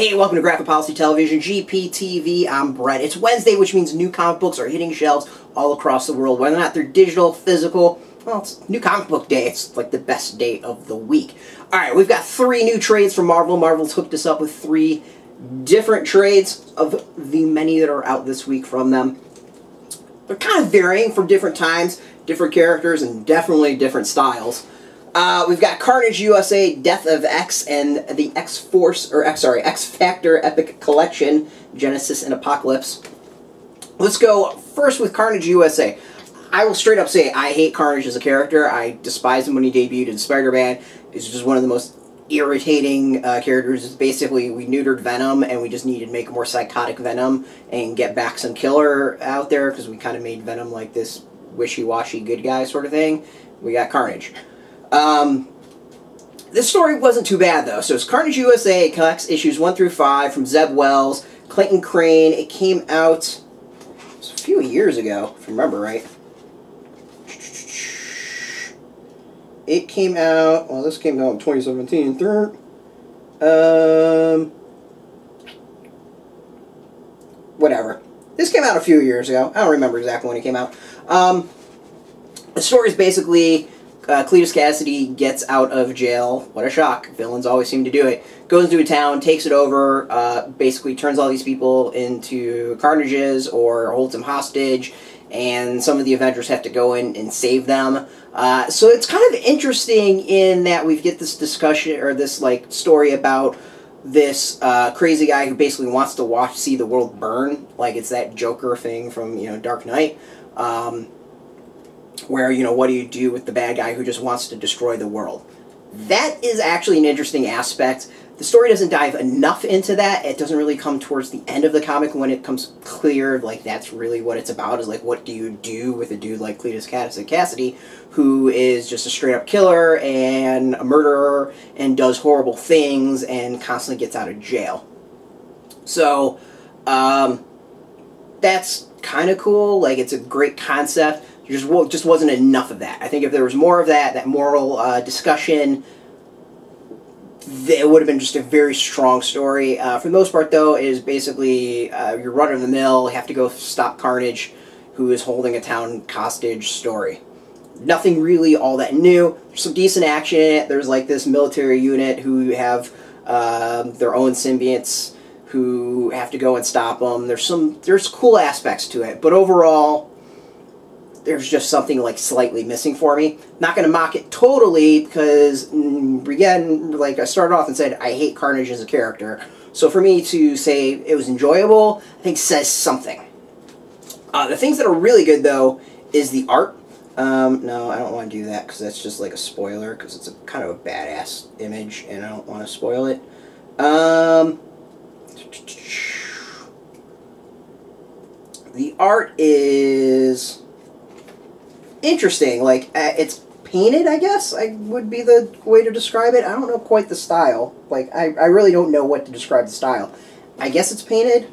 Hey, welcome to Graphic Policy Television, GPTV. I'm Brett. It's Wednesday, which means new comic books are hitting shelves all across the world. Whether or not they're digital, physical, well, it's New Comic Book Day. It's like the best day of the week. All right, we've got three new trades from Marvel. Marvel's hooked us up with three different trades of the many that are out this week from them. They're kind of varying from different times, different characters, and definitely different styles. Uh, we've got Carnage USA, Death of X, and the X Force, or X, sorry, X Factor Epic Collection, Genesis and Apocalypse. Let's go first with Carnage USA. I will straight up say I hate Carnage as a character. I despise him when he debuted in Spider-Man. He's just one of the most irritating uh, characters. It's basically we neutered Venom and we just needed to make a more psychotic Venom and get back some killer out there because we kind of made Venom like this wishy-washy good guy sort of thing. We got Carnage. Um, this story wasn't too bad though. So it's Carnage USA. It collects issues one through five from Zeb Wells, Clayton Crain. It came out a few years ago, if I remember right. It came out. Well, this came out in 2017. Um, whatever. This came out a few years ago. I don't remember exactly when it came out. Um, the story is basically uh, Cletus Kasady gets out of jail. What a shock. Villains always seem to do it. Goes into a town, takes it over, uh, basically turns all these people into carnages or holds them hostage, and some of the Avengers have to go in and save them. Uh, so it's kind of interesting in that we get this discussion, or this, like, story about this uh, crazy guy who basically wants to watch, see the world burn. Like, it's that Joker thing from, you know, Dark Knight. Um, where, you know, what do you do with the bad guy who just wants to destroy the world? That is actually an interesting aspect. The story doesn't dive enough into that. It doesn't really come towards the end of the comic when it comes clear, like, that's really what it's about, is, like, what do you do with a dude like Cletus Kasady, who is just a straight-up killer and a murderer and does horrible things and constantly gets out of jail. So, um, that's kind of cool. Like, it's a great concept there just, just wasn't enough of that. I think if there was more of that, that moral uh, discussion, it would have been just a very strong story. Uh, for the most part, though, it is basically uh, your run-of-the-mill, you have to go stop Carnage, who is holding a town hostage story. Nothing really all that new. There's some decent action in it. There's like this military unit who have um, their own symbionts who have to go and stop them. There's some there's cool aspects to it, but overall, there's just something like slightly missing for me. Not going to mock it totally because, mm, again, like I started off and said, I hate Carnage as a character. So for me to say it was enjoyable, I think says something. Uh, the things that are really good, though, is the art. Um, no, I don't want to do that because that's just like a spoiler because it's a kind of a badass image and I don't want to spoil it. Um, the art is interesting. Like uh, it's painted, I guess. I would be the way to describe it. I don't know quite the style. Like I, I really don't know what to describe the style. I guess it's painted.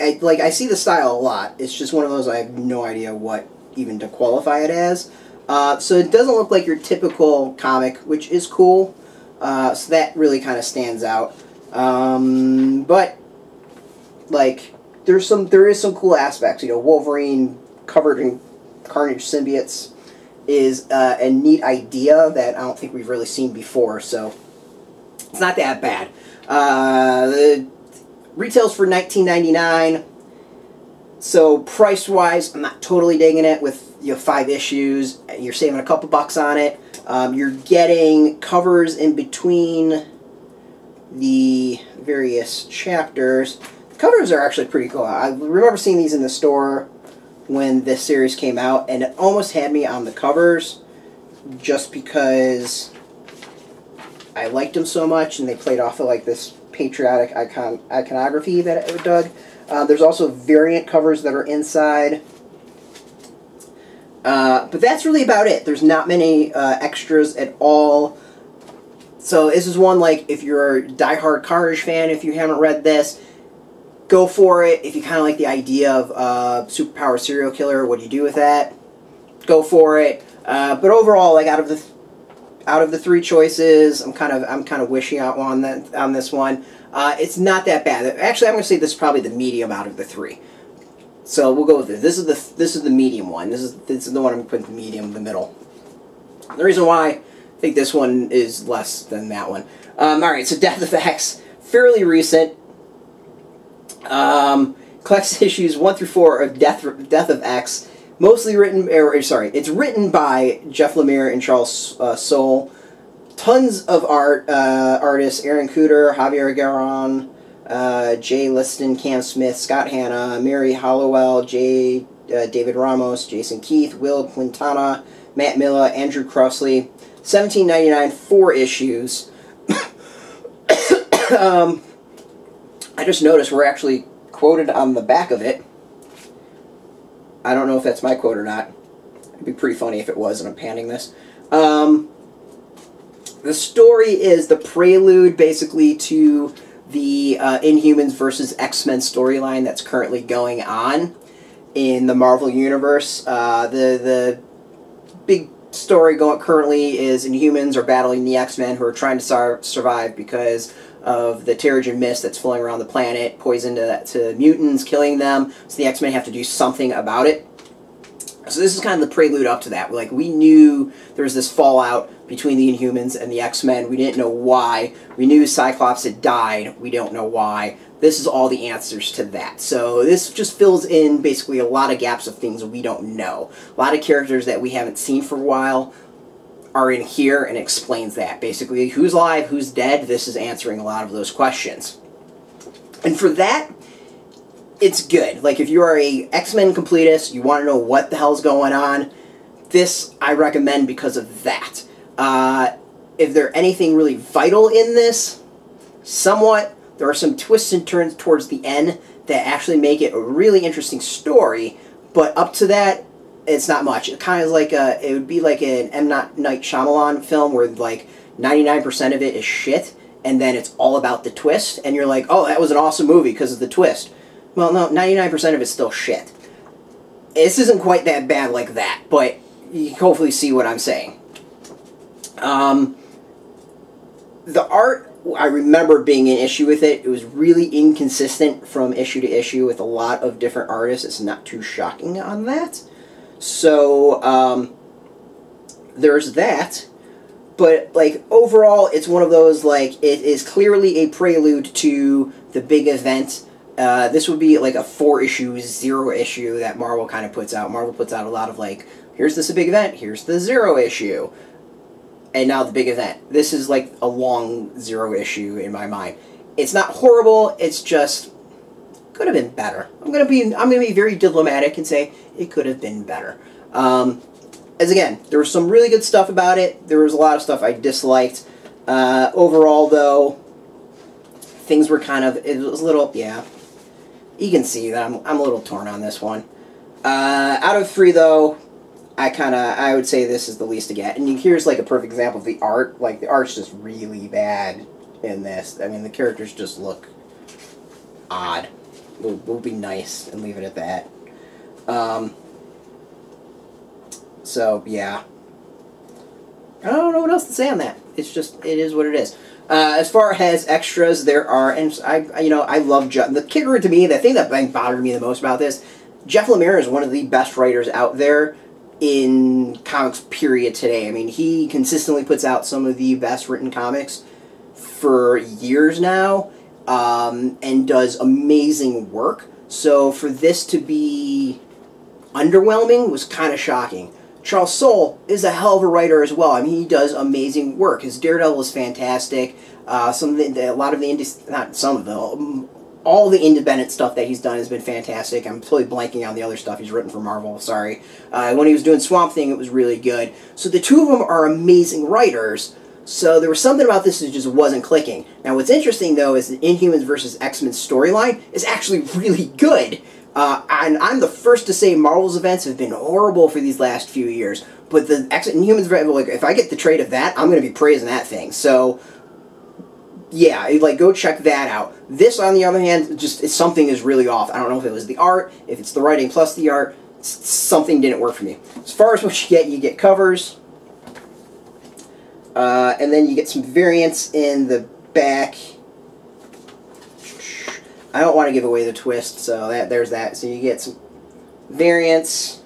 I, like I see the style a lot. It's just one of those I have no idea what even to qualify it as. Uh, so it doesn't look like your typical comic, which is cool. Uh, so that really kind of stands out. Um, but like there's some there is some cool aspects. You know, Wolverine covered in Carnage symbiotes is uh, a neat idea that I don't think we've really seen before, so it's not that bad. Uh, retails for 19.99. So price wise, I'm not totally digging it. With you know five issues, you're saving a couple bucks on it. Um, you're getting covers in between the various chapters. The covers are actually pretty cool. I remember seeing these in the store when this series came out, and it almost had me on the covers just because I liked them so much, and they played off of like this patriotic icon iconography that it dug. Uh, there's also variant covers that are inside. Uh, but that's really about it. There's not many uh, extras at all. So this is one like if you're a diehard Carnage fan, if you haven't read this, go for it. If you kind of like the idea of uh, superpower serial killer, what do you do with that? Go for it. Uh, but overall, like out of the out of the three choices, I'm kind of I'm kind of wishing out on that on this one. Uh, it's not that bad. Actually, I'm going to say this is probably the medium out of the three. So we'll go with this. This is the this is the medium one. This is this is the one I'm putting the medium in the middle. The reason why I think this one is less than that one. Um, all right, so Death X, fairly recent. Um, collects issues one through four of Death Death of X, mostly written or sorry, it's written by Jeff Lemire and Charles uh, Soule. Tons of art uh, artists: Aaron Kuder, Javier Garron, uh, Jay Leisten, Cam Smith, Scott Hanna, Morry Hollowell, Jay uh, David Ramos, Jason Keith, Wil Quintana, Matt Milla, Andrew Crossley. 17.99, four issues. um, I just noticed we're actually quoted on the back of it. I don't know if that's my quote or not. It'd be pretty funny if it was, and I'm panning this. Um, the story is the prelude, basically, to the uh, Inhumans versus X Men storyline that's currently going on in the Marvel Universe. Uh, the the big story going currently is Inhumans are battling the X Men who are trying to sur survive because of the Terrigen mist that's flowing around the planet, poison to, to mutants, killing them. So the X Men have to do something about it. So this is kind of the prelude up to that. Like we knew there was this fallout between the Inhumans and the X Men. We didn't know why. We knew Cyclops had died. We don't know why. This is all the answers to that. So this just fills in basically a lot of gaps of things we don't know. A lot of characters that we haven't seen for a while are in here and explains that. Basically, who's alive, who's dead, this is answering a lot of those questions. And for that, it's good. Like, if you are a X-Men completist, you want to know what the hell's going on, this I recommend because of that. Uh, if there anything really vital in this, somewhat, there are some twists and turns towards the end that actually make it a really interesting story, but up to that, it's not much. It kind of like a, it would be like an M. Night Shyamalan film where like 99% of it is shit, and then it's all about the twist, and you're like, oh, that was an awesome movie because of the twist. Well, no, 99% of it's still shit. This isn't quite that bad like that, but you can hopefully see what I'm saying. Um, the art, I remember being an issue with it. It was really inconsistent from issue to issue with a lot of different artists. It's not too shocking on that. So um, there's that. But like overall, it's one of those like it is clearly a prelude to the big event. Uh, this would be like a four issue, zero issue that Marvel kind of puts out. Marvel puts out a lot of like, here's this a big event, here's the zero issue, and now the big event. This is like a long zero issue in my mind. It's not horrible. It's just could have been better. I'm gonna be I'm gonna be very diplomatic and say it could have been better. Um, as again, there was some really good stuff about it. There was a lot of stuff I disliked. Uh, overall, though, things were kind of it was a little yeah. You can see that I'm I'm a little torn on this one. Uh, out of three, though, I kind of I would say this is the least to get. And here's like a perfect example of the art. Like the art's just really bad in this. I mean, the characters just look odd we'll, we'll be nice and leave it at that. Um, so, yeah. I don't know what else to say on that. It's just, it is what it is. Uh, as far as extras, there are, and I, you know, I love Jeff. The kicker to me, the thing that bothered me the most about this, Jeff Lemire is one of the best writers out there in comics. Period. Today, I mean, he consistently puts out some of the best written comics for years now um, and does amazing work. So for this to be underwhelming was kind of shocking. Charles Soule is a hell of a writer as well. I mean, he does amazing work. His Daredevil is fantastic. Uh, some of the, a lot of the indie, not some of the, um, all the independent stuff that he's done has been fantastic. I'm totally blanking on the other stuff he's written for Marvel. Sorry. Uh, when he was doing Swamp Thing, it was really good. So the two of them are amazing writers. So there was something about this that just wasn't clicking. Now what's interesting though is the Inhumans versus X-Men storyline is actually really good. Uh, and I'm the first to say Marvel's events have been horrible for these last few years. But the X Inhumans, like, if I get the trade of that, I'm going to be praising that thing. So, yeah, like go check that out. This, on the other hand, just something is really off. I don't know if it was the art, if it's the writing plus the art. Something didn't work for me. As far as what you get, you get covers. Uh, and then you get some variants in the back. I don't want to give away the twist, so that there's that. So you get some variants,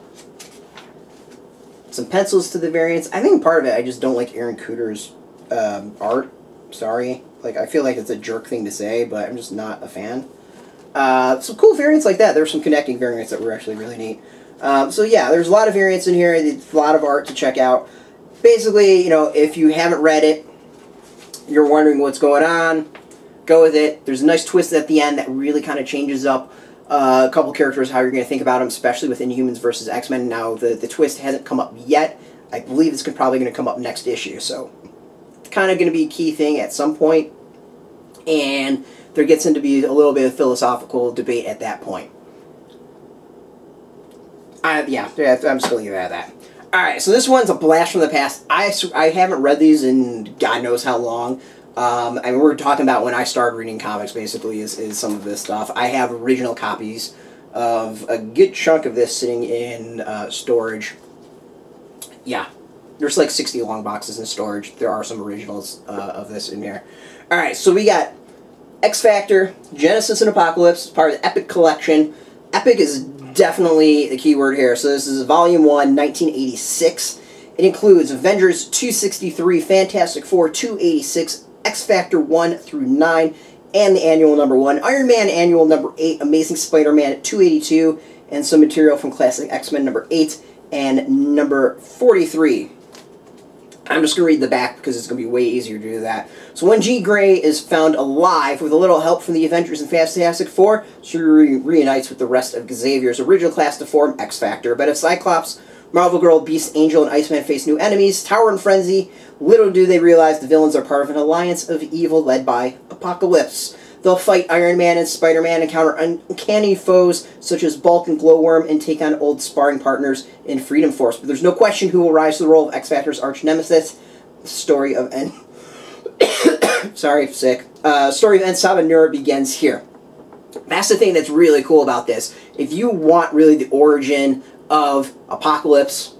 some pencils to the variants. I think part of it, I just don't like Aaron Kuder's um, art. Sorry, like I feel like it's a jerk thing to say, but I'm just not a fan. Uh, some cool variants like that. There's some connecting variants that were actually really neat. Um, so yeah, there's a lot of variants in here. A lot of art to check out. Basically, you know, if you haven't read it, you're wondering what's going on, go with it. There's a nice twist at the end that really kind of changes up uh, a couple characters, how you're going to think about them, especially with Inhumans versus X-Men. Now, the, the twist hasn't come up yet. I believe it's probably going to come up next issue, so it's kind of going to be a key thing at some point. And there gets into be a little bit of philosophical debate at that point. I, yeah, I'm still leaving at that. Alright, so this one's a blast from the past. I, I haven't read these in God knows how long. Um, I mean, we're talking about when I started reading comics, basically, is, is some of this stuff. I have original copies of a good chunk of this sitting in uh, storage. Yeah, there's like 60 long boxes in storage. There are some originals uh, of this in there. Alright, so we got X Factor, Genesis and Apocalypse, part of the Epic Collection. Epic is definitely the key word here. So this is Volume 1, 1986. It includes Avengers 263, Fantastic Four 286, X Factor 1 through 9, and the annual number 1, Iron Man annual number 8, Amazing Spider-Man 282, and some material from Classic X-Men number 8 and number 43. I'm just going to read the back because it's going to be way easier to do that. So when Jean Grey is found alive with a little help from the Avengers and Fantastic Four, she re reunites with the rest of Xavier's original class to form X-Factor. But if Cyclops, Marvel Girl, Beast, Angel, and Iceman face new enemies, Tower and Frenzy, little do they realize the villains are part of an alliance of evil led by Apocalypse. They'll fight Iron Man and Spider-Man, encounter uncanny foes such as Bulk and Glowworm, and take on old sparring partners in Freedom Force. But there's no question who will rise to the role of X-Factor's arch nemesis. Story of N. Sorry, sick. Uh, story of En Sabah Nur begins here. That's the thing that's really cool about this. If you want really the origin of Apocalypse,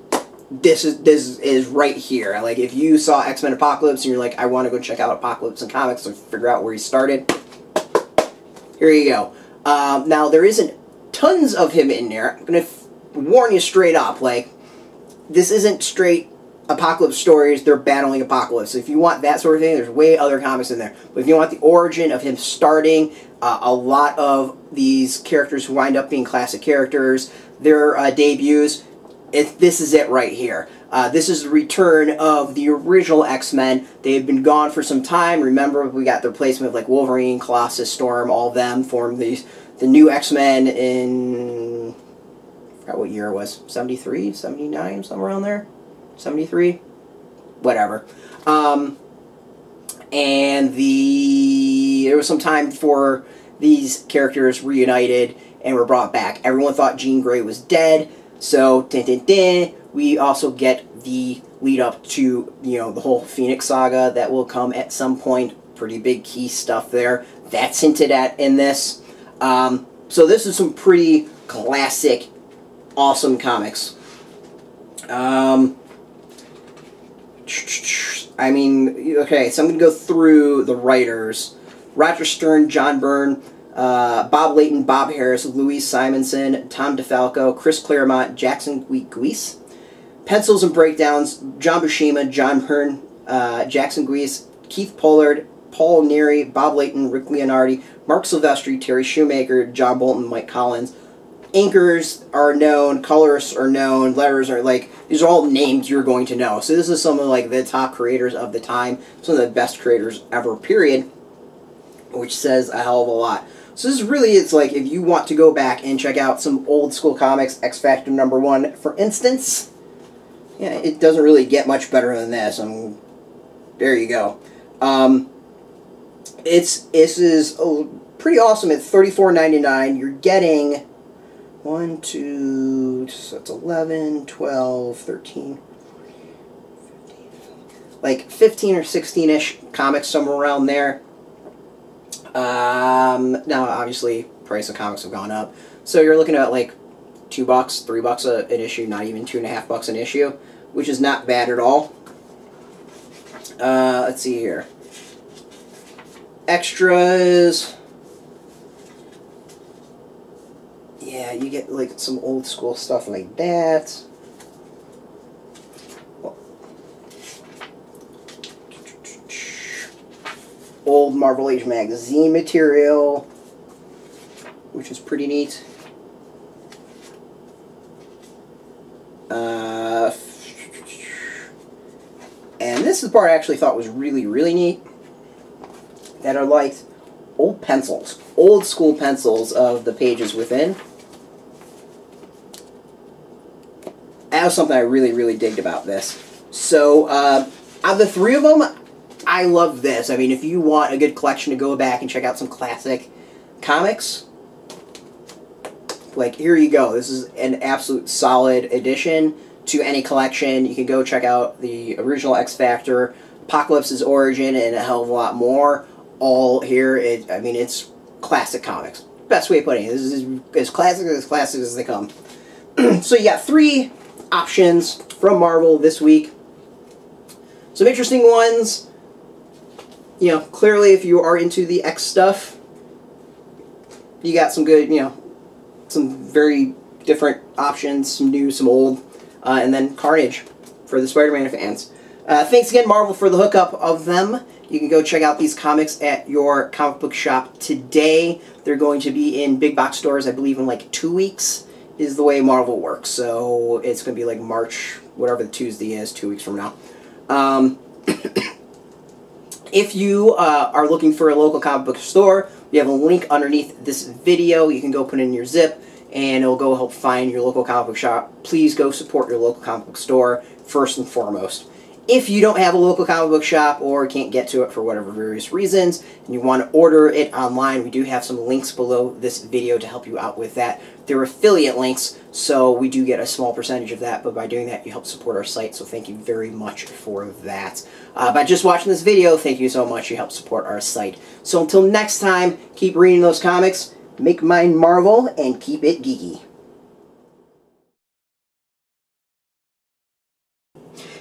this is this is right here. Like if you saw X Men Apocalypse and you're like, I want to go check out Apocalypse in comics and figure out where he started here you go. Um, now, there isn't tons of him in there. I'm going to warn you straight up. Like, this isn't straight apocalypse stories. They're battling apocalypse. So if you want that sort of thing, there's way other comics in there. But if you want the origin of him starting, uh, a lot of these characters who wind up being classic characters, their uh, debuts, it, this is it right here. Uh, this is the return of the original X-Men. They had been gone for some time. Remember, we got the replacement of like Wolverine, Colossus, Storm, all of them formed these the new X-Men in I forgot what year it was. 73, 79, somewhere around there. 73? Whatever. Um, and the there was some time for these characters reunited and were brought back. Everyone thought Jean Grey was dead, so dun, dun, dun, we also get the lead up to, you know, the whole Phoenix saga that will come at some point. Pretty big key stuff there. That's hinted at in this. Um, so this is some pretty classic, awesome comics. Um, I mean, okay, so I'm going to go through the writers. Roger Stern, John Byrne, uh, Bob Layton, Bob Harras, Louise Simonson, Tom DeFalco, Chris Claremont, Jackson Guice, Pencils and Breakdowns, John Buscema, John Hearn, uh, Jackson Guice, Keith Pollard, Paul Neary, Bob Layton, Rick Leonardi, Marc Silvestri, Terry Shoemaker, John Bolton, Mike Collins. Inkers are known, colorists are known, letters are like these are all names you're going to know. So this is some of like the top creators of the time, some of the best creators ever, period. Which says a hell of a lot. So this really is like if you want to go back and check out some old school comics, X Factor number one, for instance yeah, it doesn't really get much better than this. Um, there you go. Um, it's this is pretty awesome at thirty four ninety nine. You're getting one, two, so that's 11, 12, 13, 15, like 15 or 16 ish comics, somewhere around there. Um, now, obviously, price of comics have gone up. So you're looking at like two bucks, three bucks a, an issue, not even two and a half bucks an issue, which is not bad at all. Uh, let's see here. Extras. Yeah, you get like some old school stuff like that. Old Marvel Age magazine material, which is pretty neat. Uh, and this is the part I actually thought was really, really neat. That are like old pencils, old school pencils of the pages within. That was something I really, really digged about this. So, uh, out of the three of them, I love this. I mean, if you want a good collection to go back and check out some classic comics, like here you go. This is an absolute solid addition to any collection. You can go check out the original X Factor, Apocalypse's origin, and a hell of a lot more. All here. It, I mean, it's classic comics. Best way of putting it. This is as classic as classic as they come. so you got three options from Marvel this week. Some interesting ones. You know, clearly if you are into the X stuff, you got some good, you know, some very different options, some new, some old, uh, and then Carnage for the Spider-Man fans. Uh, thanks again, Marvel, for the hookup of them. You can go check out these comics at your comic book shop today. They're going to be in big box stores, I believe, in like two weeks is the way Marvel works. So it's going to be like March, whatever the Tuesday is, two weeks from now. Um, if you uh, are looking for a local comic book store, we have a link underneath this video. You can go put in your zip and it'll go help find your local comic book shop. Please go support your local comic book store first and foremost. If you don't have a local comic book shop or can't get to it for whatever various reasons, and you want to order it online, we do have some links below this video to help you out with that. They're affiliate links, so we do get a small percentage of that, but by doing that, you help support our site, so thank you very much for that. Uh, by just watching this video, thank you so much. You help support our site. So until next time, keep reading those comics, make mine Marvel, and keep it geeky.